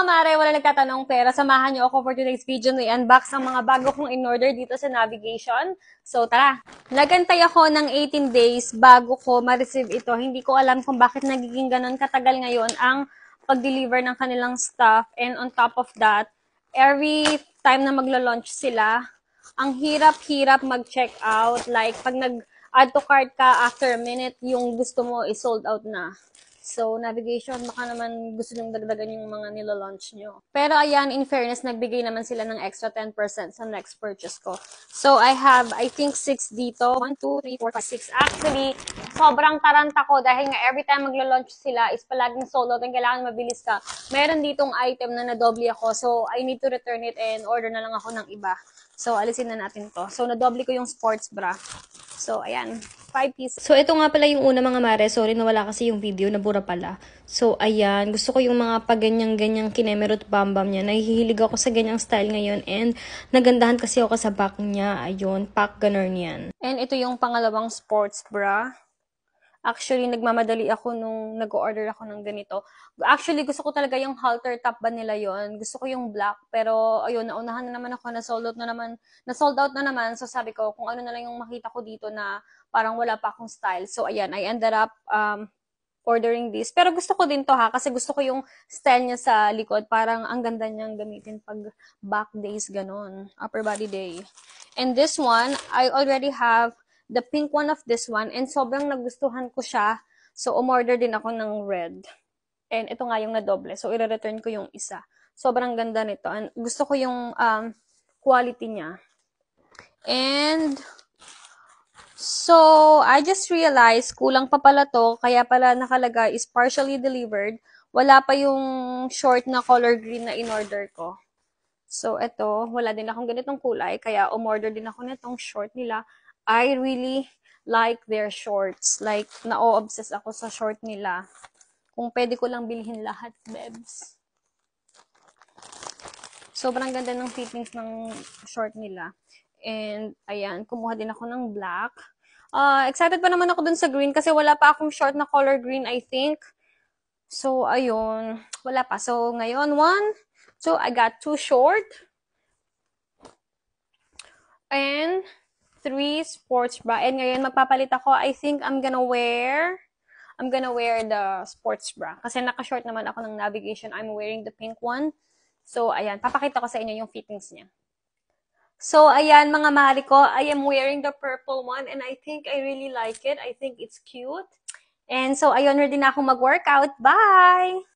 mga mare, wala nagtatanong pera, samahan niyo ako for today's video na i-unbox ang mga bago kong in-order dito sa navigation. So, tara! Nagantay ako ng 18 days bago ko ma-receive ito. Hindi ko alam kung bakit nagiging ganun katagal ngayon ang pag-deliver ng kanilang stuff. And on top of that, every time na magla-launch sila, ang hirap-hirap mag-check out. Like, pag nag-add to cart ka, after a minute, yung gusto mo is sold out na. So, navigation, baka naman gusto nyong dagdagan yung mga nilo-launch nyo. Pero ayan, in fairness, nagbigay naman sila ng extra 10% sa next purchase ko. So, I have, I think, 6 dito. 1, 2, 3, 4, 5, 6. Actually, sobrang taranta ko dahil nga every time maglo-launch sila is palaging solo out kailangan mabilis ka. Meron ditong item na nadoble ako. So, I need to return it and order na lang ako ng iba. So, alisin na natin to. So, nadoble ko yung sports bra. So, ayan. 5 pieces. So, ito nga pala yung una mga mare. Sorry, nawala kasi yung video. Nabura pala. So, ayan. Gusto ko yung mga paganyang-ganyang kinemerot bambam niya. Nahihilig ako sa ganyang style ngayon. And, nagandahan kasi ako sa back niya. Ayun, pack gunner niyan. And ito yung pangalawang sports bra. Actually, nagmamadali ako nung nag-order ako ng ganito. Actually, gusto ko talaga yung halter top ba nila yon. Gusto ko yung black. Pero, ayun, naunahan na naman ako, na sold out na naman, na sold out na naman. So, sabi ko, kung ano na lang yung makita ko dito na parang wala pa akong style. So, ayan, I ended up um, ordering this. Pero gusto ko din to ha, kasi gusto ko yung style niya sa likod. Parang ang ganda niyang gamitin pag back days, ganun. Upper body day. And this one, I already have the pink one of this one, and sobrang nagustuhan ko siya. So, umorder din ako ng red. And ito nga yung na-doble. So, i-return ko yung isa. Sobrang ganda nito. And gusto ko yung um, quality niya. And, so, I just realized, kulang pa pala to, kaya pala nakalagay is partially delivered. Wala pa yung short na color green na in-order ko. So, ito, wala din akong ganitong kulay, kaya umorder din ako nitong short nila. I really like their shorts. Like, na-obsess ako sa short nila. Kung pwede ko lang bilhin lahat, bebs. Sobrang ganda ng fittings ng short nila. And, ayan, kumuha din ako ng black. Uh, excited pa naman ako dun sa green kasi wala pa akong short na color green, I think. So, ayun. Wala pa. So, ngayon, one. So, I got two short. And, three sports bra. And ngayon, magpapalit ako. I think I'm gonna wear, I'm gonna wear the sports bra. Kasi naka-short naman ako ng navigation. I'm wearing the pink one. So, ayan. Papakita ko sa inyo yung fittings niya. So, ayan, mga mahali ko. I am wearing the purple one. And I think I really like it. I think it's cute. And so, ayun, ready na akong mag-workout. Bye!